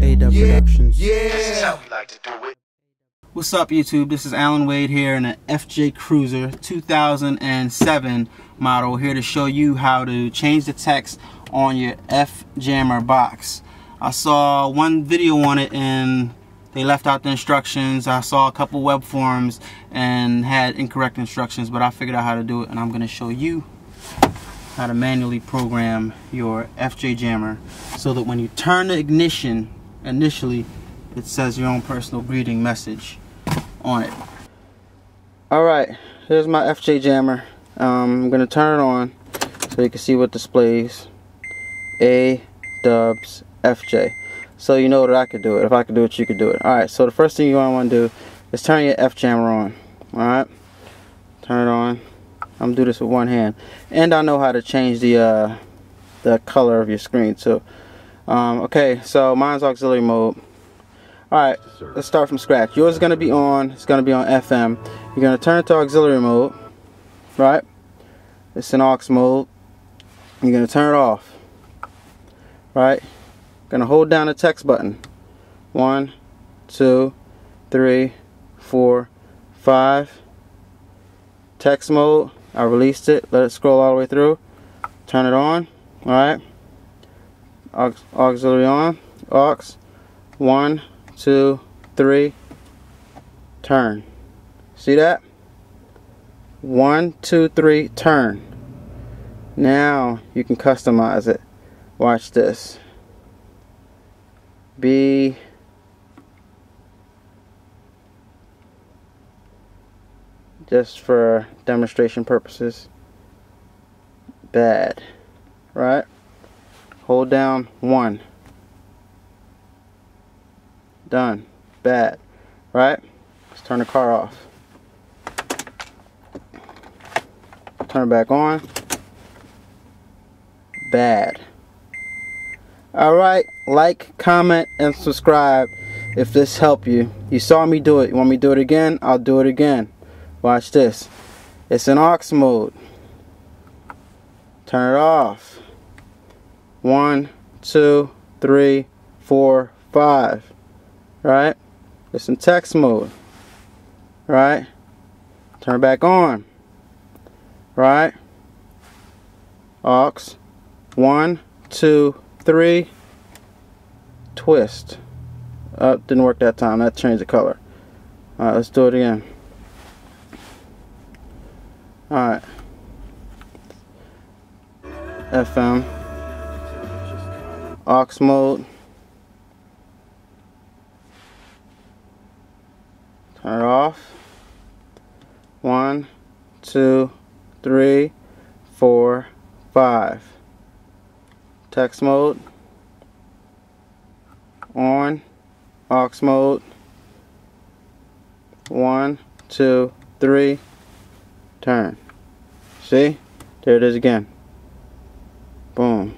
A-Dubb Productions. Yeah. What's up, YouTube? This is Allan Wade here in an FJ Cruiser 2007 model here to show you how to change the text on your F Jammer box. I saw one video on it and they left out the instructions. I saw a couple web forums and had incorrect instructions, but I figured out how to do it and I'm going to show you how to manually program your FJ Jammer so that when you turn the ignition initially it says your own personal greeting message on it. Alright, here's my FJ Jammer. Um, I'm to turn it on so you can see what displays. A dubs FJ. So you know that I could do it. If I could do it, you could do it. Alright, so the first thing you want to do is turn your F Jammer on. Alright, turn it on. I'm gonna do this with one hand, and I know how to change the uh, the color of your screen too. Um, okay, so mine's auxiliary mode. All right, let's start from scratch. Yours is gonna be on. It's gonna be on FM. You're gonna turn it to auxiliary mode, right? It's in aux mode. You're gonna turn it off, right? Gonna hold down the text button. One, two, three, four, five. Text mode. I released it, let it scroll all the way through, turn it on, alright, aux, auxiliary on, aux, one, two, three, turn. See that? One, two, three, turn. Now you can customize it. Watch this. Be just for demonstration purposes. Bad. Right? Hold down one. Done. Bad. Right? Let's turn the car off. Turn it back on. Bad. Alright like comment and subscribe if this helped you. You saw me do it. You want me to do it again? I'll do it again Watch this. It's in aux mode. Turn it off. One, two, three, four, five. Right? It's in text mode. Right? Turn it back on. Right? Aux. One, two, three. Twist. Oh, didn't work that time. That changed the color. Alright, let's do it again. Alright. FM. Aux mode. Turn off. One, two, three, four, five. Text mode. On. Aux mode. One, two, three turn. See? There it is again. Boom.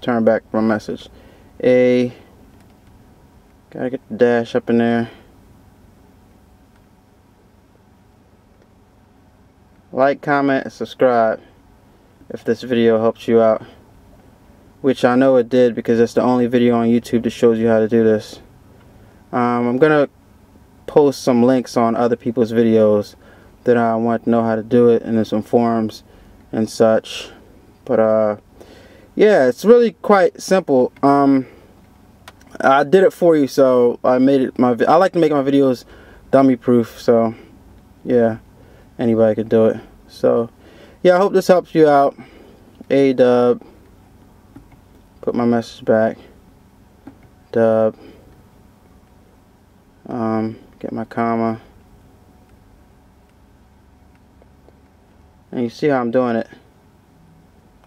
Turn back my message. A. Gotta get the dash up in there. Like, comment, and subscribe if this video helps you out. Which I know it did because it's the only video on YouTube that shows you how to do this. Um, I'm to post some links on other people's videos that I want to know how to do it and some forums and such. But uh, yeah, it's really quite simple. Um, I did it for you, so I made it. My I like to make my videos dummy proof, so yeah, anybody could do it. So yeah, I hope this helps you out. A dub. Put my message back. Dub. Um, get my comma. And you see how I'm doing it.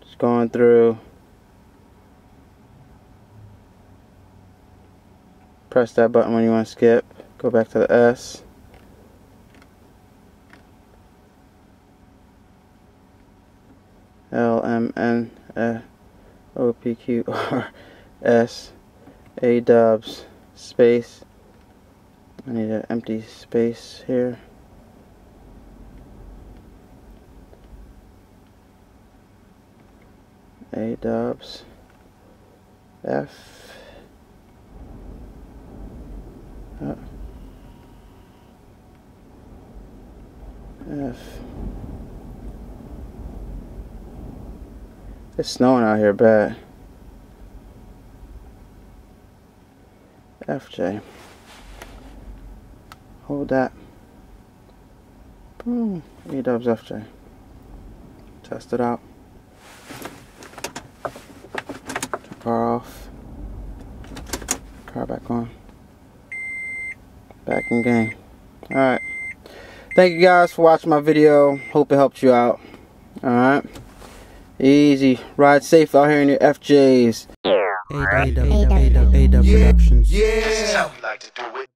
Just going through. Press that button when you want to skip. Go back to the S. L M N O P Q R S A dubs space. I need an empty space here A dubs F. Uh, F. It's snowing out here bad. FJ. Hold that. Boom. E dubs FJ. Test it out. Turn car off. Car back on. Back in game. Alright. Thank you guys for watching my video. Hope it helped you out. Alright. Easy. Ride safe out here in your FJs. A-Dubb Productions. Yeah. Like to do it.